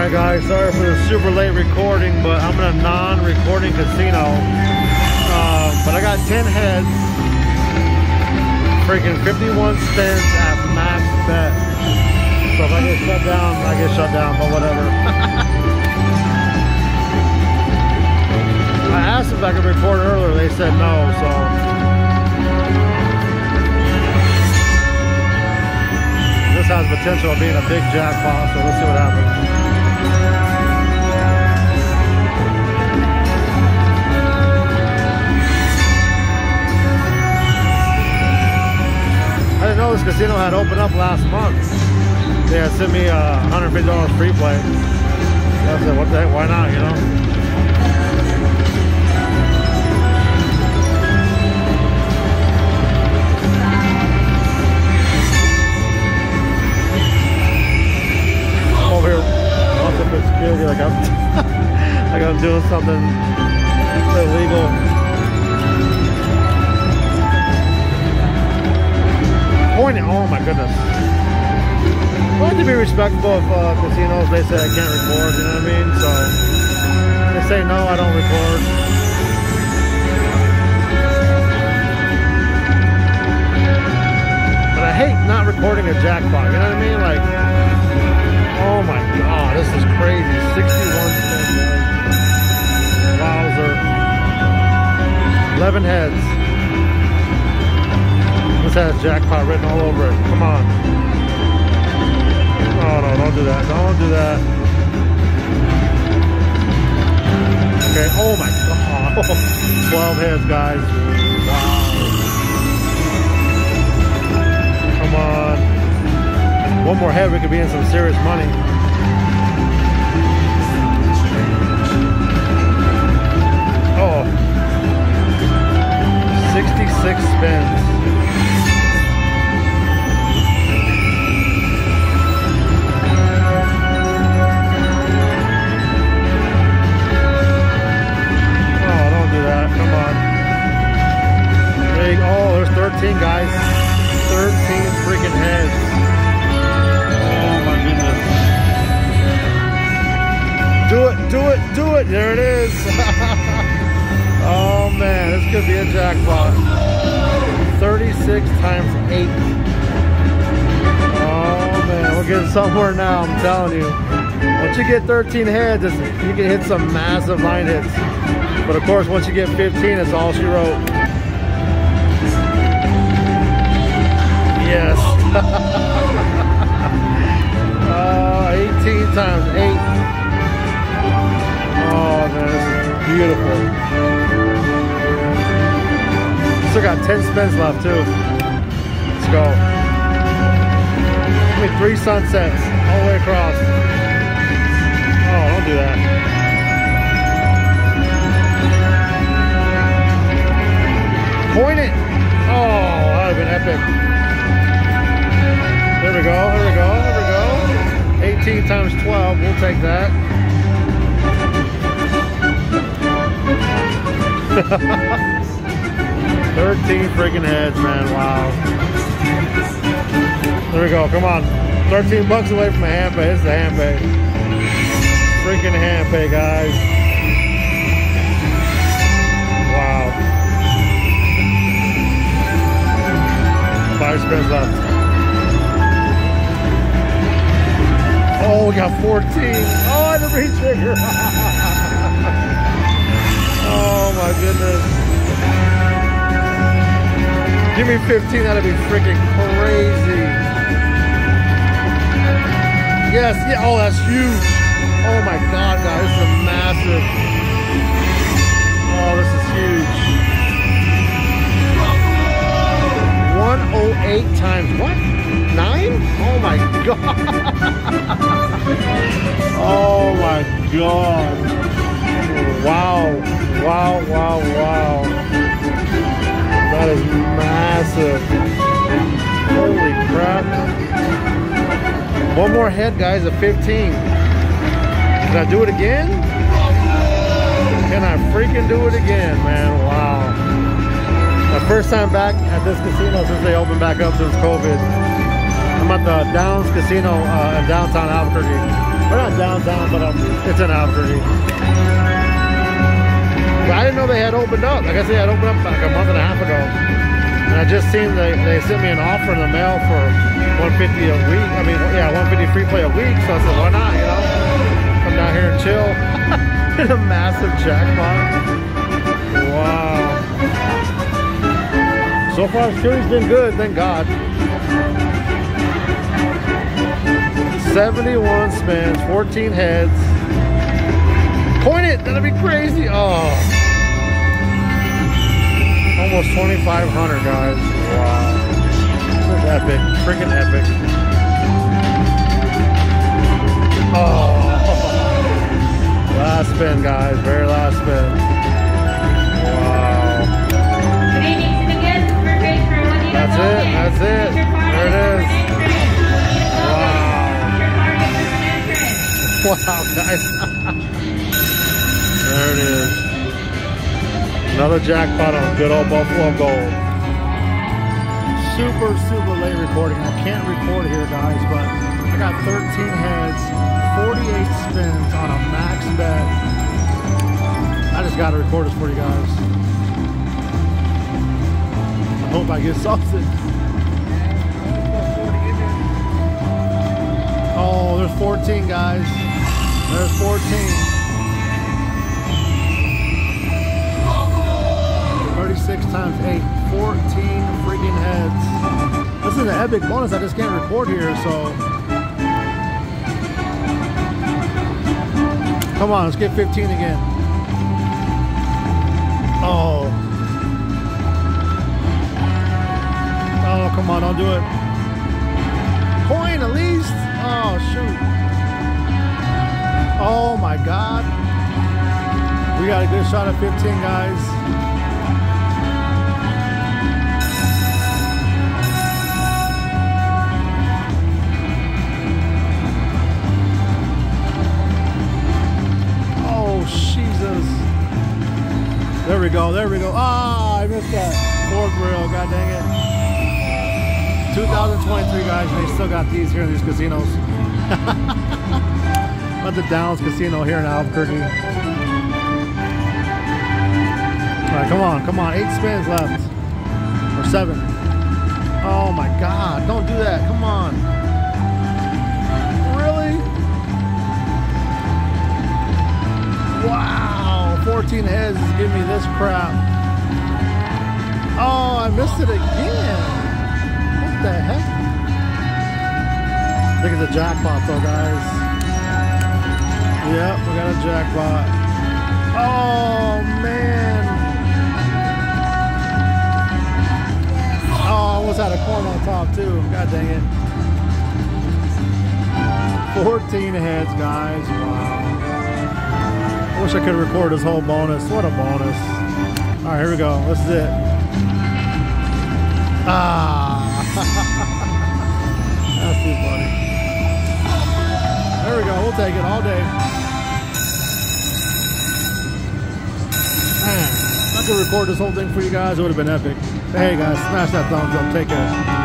Alright guys, sorry for the super late recording, but I'm in a non-recording casino. Um, but I got 10 heads. Freaking 51 spins at max bet. So if I get shut down, I get shut down, but whatever. I asked if I could record earlier, they said no, so. This has potential of being a big jackpot, so we'll see what happens. Casino had opened up last month. They had sent me uh, a $150 free play. I said, what the heck, why not, you know? Over here like I'm like I'm doing something 20. Oh my goodness. Well, to be respectful of uh, casinos, they say I can't record, you know what I mean? So they say no, I don't record. But I hate not recording a jackpot, you know what I mean? Like, oh my god, this is crazy. 61 Wowzer. 11 heads. This has jackpot written all over it. Come on. Oh no, don't do that. Don't do that. Okay, oh my god. 12 heads, guys. Wow. Come on. One more head, we could be in some serious money. Oh. 66 spins. It. There it is. oh man, this could be a jackpot. 36 times 8. Oh man, we're getting somewhere now, I'm telling you. Once you get 13 heads, you can hit some massive line hits. But of course, once you get 15, it's all she wrote. Yes. uh, 18 times 8. Beautiful. Still got 10 spins left too. Let's go. Give me three sunsets all the way across. Oh, don't do that. Point it. Oh, that would have been epic. There we go, there we go, there we go. 18 times 12, we'll take that. Thirteen freaking heads, man. Wow. There we go. Come on. 13 bucks away from a hand pay. Is a hand pay. Freaking hand pay, guys. Wow. Five spins left. Oh, we got 14. Oh, I to reach trigger. my goodness. Give me 15, that'd be freaking crazy. Yes, yeah, oh, that's huge. Oh my God, guys, this is massive. Oh, this is huge. 108 times what? Nine? Oh my God. oh my God. Wow, wow, wow, wow. That is massive. Holy crap. One more head, guys, at 15. Can I do it again? Can I freaking do it again, man? Wow. My first time back at this casino since they opened back up since COVID. I'm at the Downs Casino uh, in downtown Albuquerque. We're not downtown, but um, it's in Albuquerque. I didn't know they had opened up. Like I they had opened up like a month and a half ago. And I just seen they, they sent me an offer in the mail for 150 a week. I mean, yeah, 150 free play a week. So I said, why not, you know? Come down here and chill. in a massive jackpot. Wow. So far, security's been good, thank God. 71 spins, 14 heads. Point it, that'd be crazy. Oh. Almost 2,500, guys. Wow. This is epic, freaking epic. Oh. Last spin, guys, very last spin. Wow. That's it, that's it. There it is. Wow, guys. there it is. Another jackpot on good old Buffalo Gold. Super, super late recording. I can't record here, guys, but I got 13 heads, 48 spins on a max bet. I just got to record this for you guys. I hope I get something. Oh, there's 14 guys. There's 14. Times 8. 14 freaking heads. This is an epic bonus. I just can't record here, so. Come on, let's get 15 again. Oh. Oh, come on, don't do it. Coin at least. Oh, shoot. Oh my God. We got a good shot at 15, guys. There we go, there we go. Ah, I missed that. Fourth reel, god dang it. 2023 guys, they still got these here in these casinos. At the Downs Casino here in Albuquerque. All right, come on, come on. Eight spins left. Or seven. Oh my God, don't do that. Wow, 14 heads is giving me this crap. Oh, I missed it again. What the heck? Look at the jackpot though, guys. Yep, we got a jackpot. Oh, man. Oh, almost had a corn on top, too. God dang it. 14 heads, guys. Wow. Wish I could record this whole bonus. What a bonus. All right, here we go. This is it. Ah. That's too funny. There we go. We'll take it all day. Man, if I could record this whole thing for you guys, it would have been epic. Hey guys, smash that thumbs up. Take care.